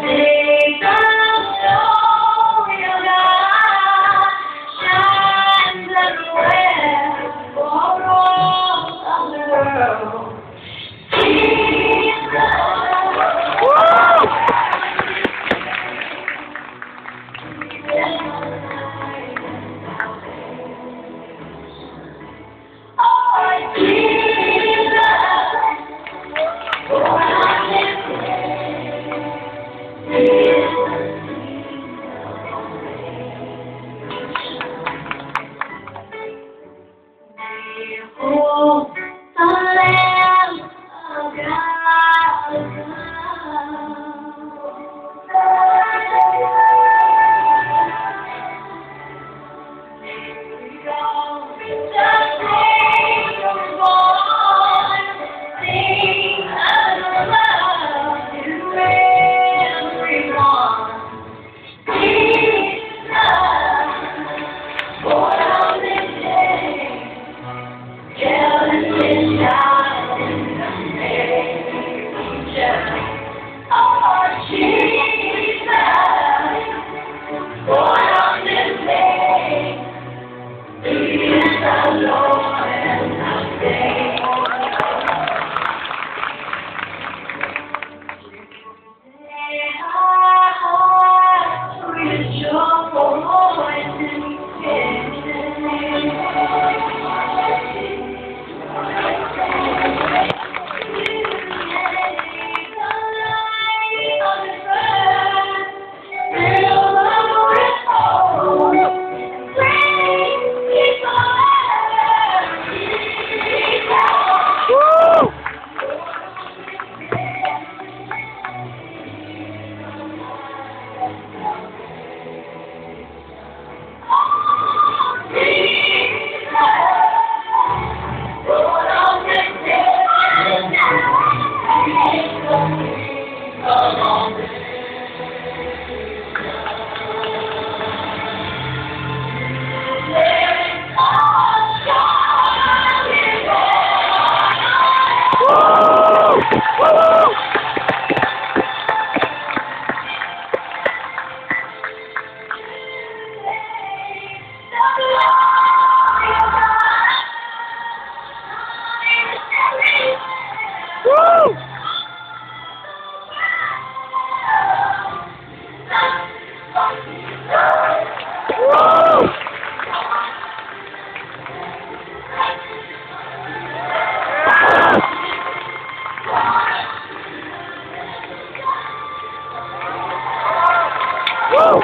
day. Yeah. Woo!